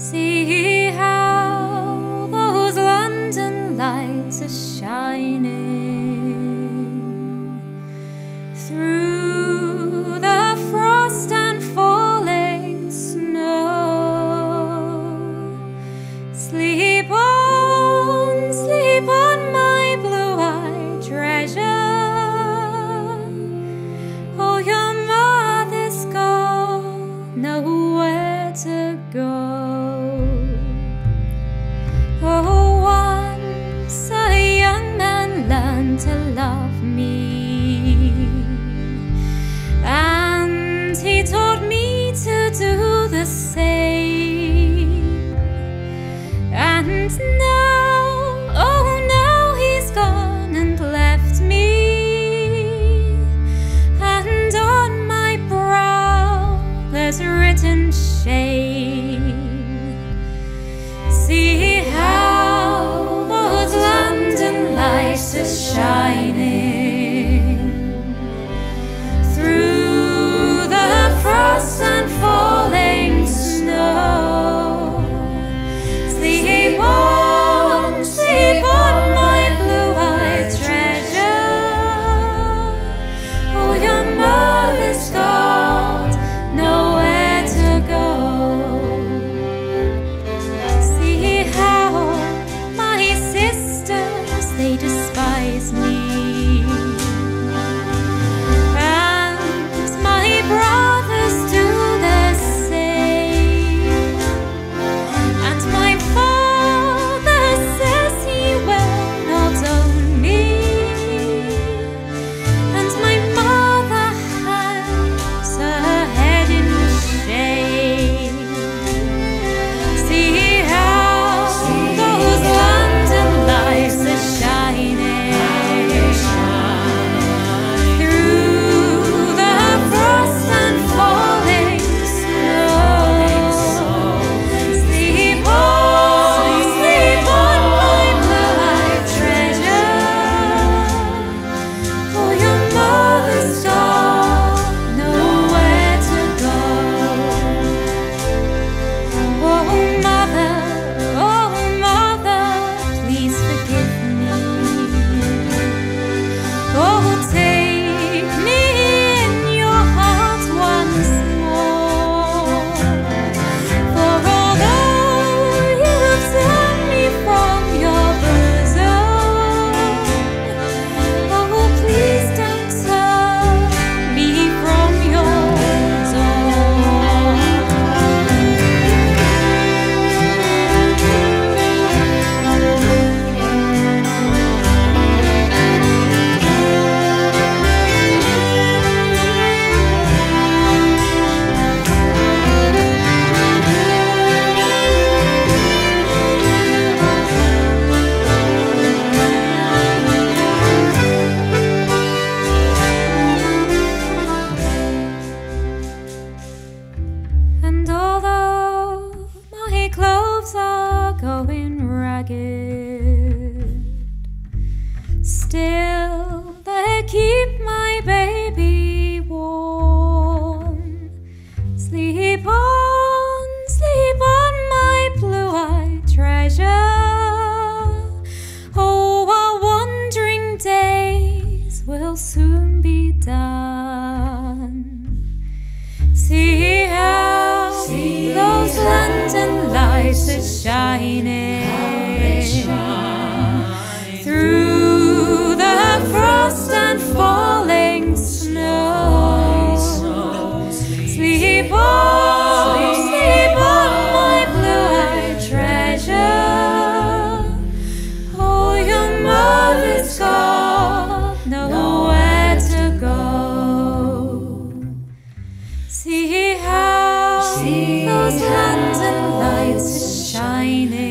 See how those London lights are shining through the frost and falling snow. Sleep on, sleep on, my blue-eyed treasure. Oh, your mother's gone, nowhere to go. To love me, and he taught me to do the same. And now, oh, now he's gone and left me, and on my brow there's written shame. See Lights are shining Lights are shining through the frost and falling snow. Sleep on, sleep on, my blue-eyed treasure. Oh, your mother's got nowhere to go. See how those London lights shining